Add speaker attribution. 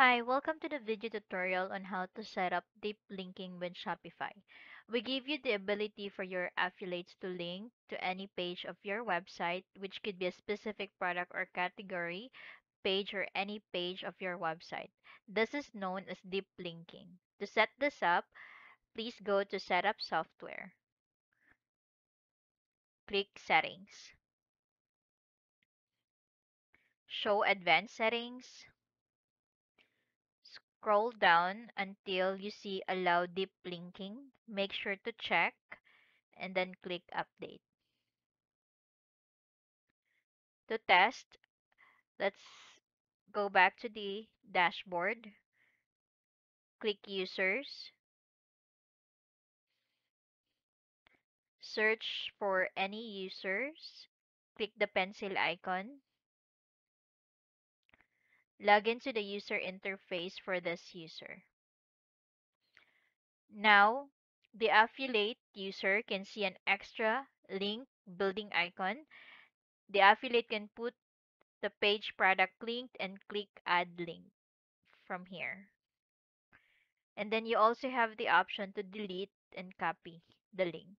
Speaker 1: Hi, welcome to the video tutorial on how to set up deep linking with Shopify. We give you the ability for your affiliates to link to any page of your website, which could be a specific product or category page or any page of your website. This is known as deep linking. To set this up, please go to Setup Software. Click Settings. Show Advanced Settings. Scroll down until you see Allow Deep Linking. Make sure to check and then click Update. To test, let's go back to the dashboard. Click Users. Search for any users. Click the pencil icon. Log into the user interface for this user. Now, the affiliate user can see an extra link building icon. The affiliate can put the page product link and click add link from here. And then you also have the option to delete and copy the link.